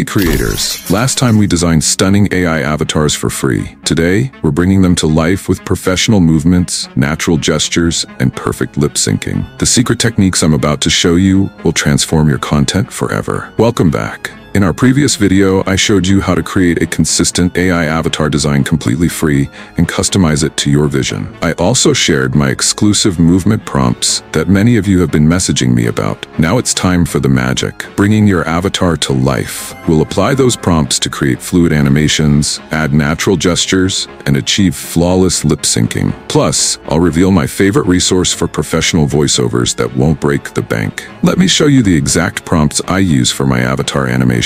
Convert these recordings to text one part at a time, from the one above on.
Hey creators, last time we designed stunning AI avatars for free. Today, we're bringing them to life with professional movements, natural gestures, and perfect lip syncing. The secret techniques I'm about to show you will transform your content forever. Welcome back. In our previous video, I showed you how to create a consistent AI avatar design completely free and customize it to your vision. I also shared my exclusive movement prompts that many of you have been messaging me about. Now it's time for the magic, bringing your avatar to life. We'll apply those prompts to create fluid animations, add natural gestures, and achieve flawless lip syncing. Plus, I'll reveal my favorite resource for professional voiceovers that won't break the bank. Let me show you the exact prompts I use for my avatar animation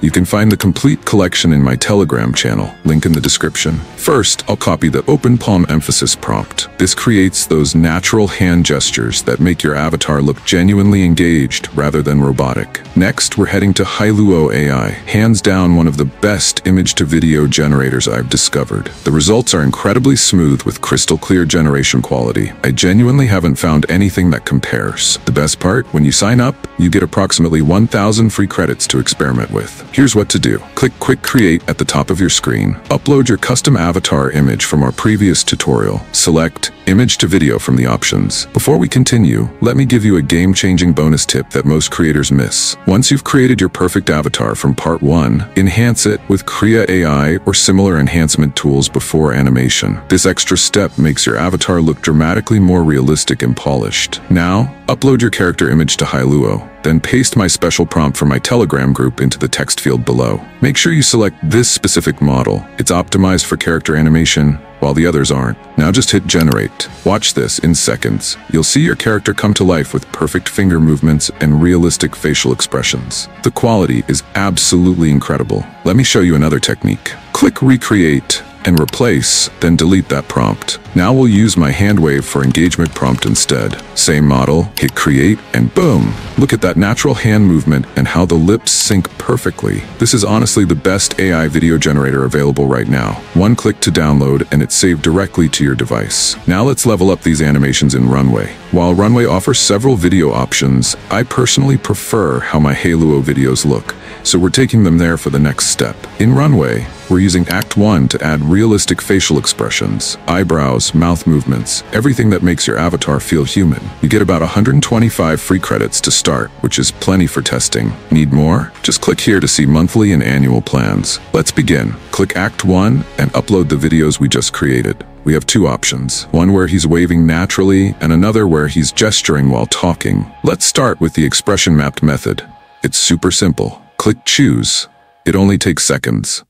You can find the complete collection in my Telegram channel, link in the description. First, I'll copy the open palm emphasis prompt. This creates those natural hand gestures that make your avatar look genuinely engaged rather than robotic. Next, we're heading to Hailuo AI, hands down one of the best image-to-video generators I've discovered. The results are incredibly smooth with crystal clear generation quality. I genuinely haven't found anything that compares. The best part, when you sign up, you get approximately 1,000 free credits to experiment experiment with. Here's what to do. Click Quick Create at the top of your screen. Upload your custom avatar image from our previous tutorial. Select Image to Video from the options. Before we continue, let me give you a game-changing bonus tip that most creators miss. Once you've created your perfect avatar from part 1, enhance it with Krea AI or similar enhancement tools before animation. This extra step makes your avatar look dramatically more realistic and polished. Now, upload your character image to Hailuo. Then paste my special prompt for my Telegram group into the text field below. Make sure you select this specific model. It's optimized for character animation, while the others aren't. Now just hit generate. Watch this in seconds. You'll see your character come to life with perfect finger movements and realistic facial expressions. The quality is absolutely incredible. Let me show you another technique. Click recreate and replace, then delete that prompt. Now we'll use my hand wave for engagement prompt instead. Same model, hit create, and boom! Look at that natural hand movement and how the lips sync perfectly. This is honestly the best AI video generator available right now. One click to download and it's saved directly to your device. Now let's level up these animations in Runway. While Runway offers several video options, I personally prefer how my Hailuo videos look, so we're taking them there for the next step. In Runway, we're using Act 1 to add realistic facial expressions, eyebrows, mouth movements, everything that makes your avatar feel human. You get about 125 free credits to start, which is plenty for testing. Need more? Just click here to see monthly and annual plans. Let's begin. Click Act 1 and upload the videos we just created. We have two options, one where he's waving naturally and another where he's gesturing while talking. Let's start with the expression mapped method. It's super simple. Click Choose. It only takes seconds.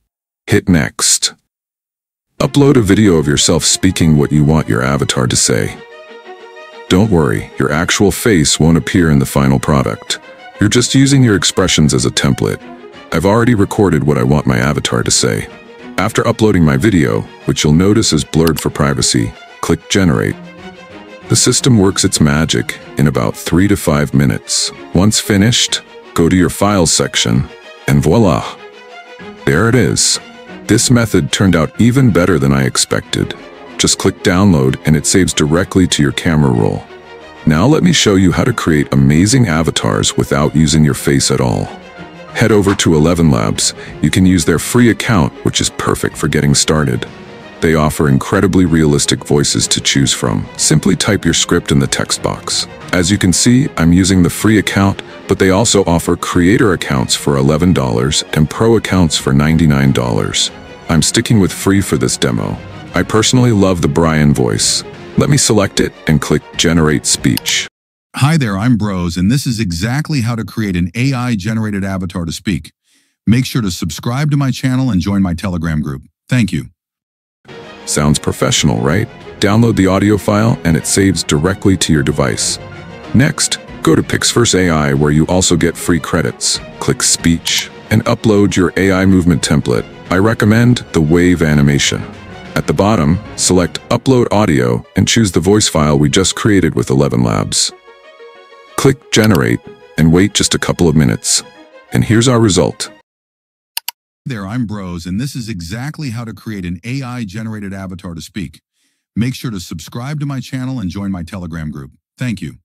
Hit Next. Upload a video of yourself speaking what you want your avatar to say. Don't worry, your actual face won't appear in the final product. You're just using your expressions as a template. I've already recorded what I want my avatar to say. After uploading my video, which you'll notice is blurred for privacy, click Generate. The system works its magic in about 3 to 5 minutes. Once finished, go to your Files section, and voila! There it is. This method turned out even better than I expected. Just click download and it saves directly to your camera roll. Now let me show you how to create amazing avatars without using your face at all. Head over to Eleven Labs. You can use their free account, which is perfect for getting started. They offer incredibly realistic voices to choose from. Simply type your script in the text box. As you can see, I'm using the free account, but they also offer creator accounts for $11 and pro accounts for $99. I'm sticking with free for this demo. I personally love the Brian voice. Let me select it and click Generate Speech. Hi there, I'm Brose, and this is exactly how to create an AI-generated avatar to speak. Make sure to subscribe to my channel and join my Telegram group. Thank you. Sounds professional, right? Download the audio file and it saves directly to your device. Next, go to Pixverse AI where you also get free credits. Click Speech and upload your AI movement template. I recommend the Wave animation. At the bottom, select Upload Audio and choose the voice file we just created with Eleven Labs. Click Generate and wait just a couple of minutes. And here's our result. There, I'm Brose, and this is exactly how to create an AI-generated avatar to speak. Make sure to subscribe to my channel and join my Telegram group. Thank you.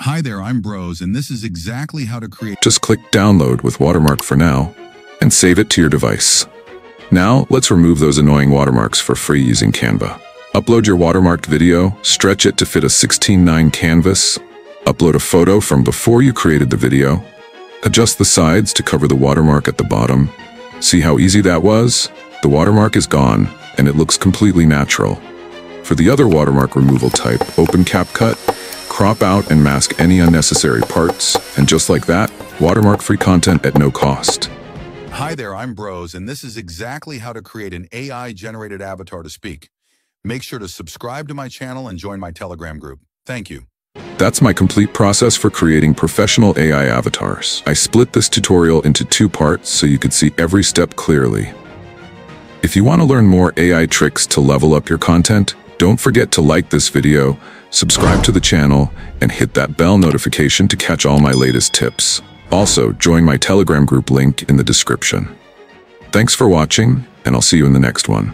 Hi there, I'm Brose, and this is exactly how to create... Just click Download with Watermark for now. and save it to your device. Now, let's remove those annoying watermarks for free using Canva. Upload your watermarked video, stretch it to fit a 16:9 canvas, upload a photo from before you created the video, adjust the sides to cover the watermark at the bottom. See how easy that was? The watermark is gone, and it looks completely natural. For the other watermark removal type, open CapCut, crop out and mask any unnecessary parts, and just like that, watermark-free content at no cost. Hi there, I'm Brose, and this is exactly how to create an AI-generated avatar to speak. Make sure to subscribe to my channel and join my Telegram group. Thank you. That's my complete process for creating professional AI avatars. I split this tutorial into two parts so you could see every step clearly. If you want to learn more AI tricks to level up your content, don't forget to like this video, subscribe to the channel, and hit that bell notification to catch all my latest tips. Also, join my Telegram group link in the description. Thanks for watching, and I'll see you in the next one.